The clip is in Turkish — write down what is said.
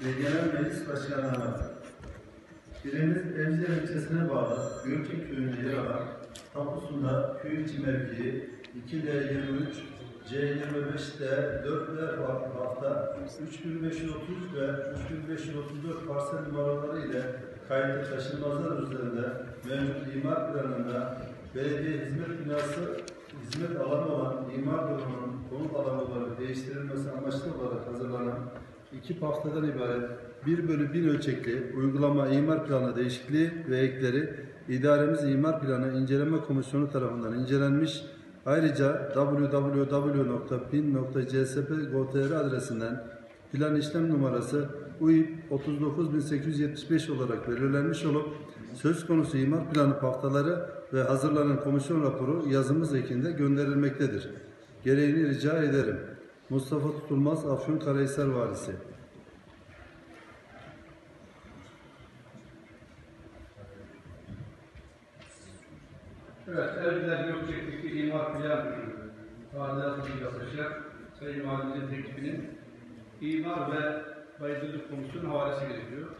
ve Genel Meclis Başkanlığı'na Birimiz Evcil ilçesine bağlı Gölçek köyünde yer alan Tapusunda köy içi mevkii 2D23 C25'de 4D hafta. 3530 ve 3534 parsel numaraları ile kayıtlı taşınmazlar üzerinde mevcut imar planında belediye hizmet binası hizmet alanı olan imar bölümünün konut alanı olarak değiştirilmesi amaçlı olarak hazırlanan iki haftadan ibaret 1 bölü 1000 ölçekli uygulama imar planı değişikliği ve ekleri idaremiz imar planı inceleme komisyonu tarafından incelenmiş. Ayrıca www.pin.csp.gotr adresinden plan işlem numarası UİP 39875 olarak belirlenmiş olup söz konusu imar planı paftaları ve hazırlanan komisyon raporu yazımız ekinde gönderilmektedir. Gereğini rica ederim. Mustafa Tutulmaz, Afyonkarahisar Valisi. Evet, Erbiler Gökçek'teki imar plan tadilatı yaklaşarak Sayın Valimizin teklifinin imar ve bayındırlık komisyonu havalesi gerekiyor.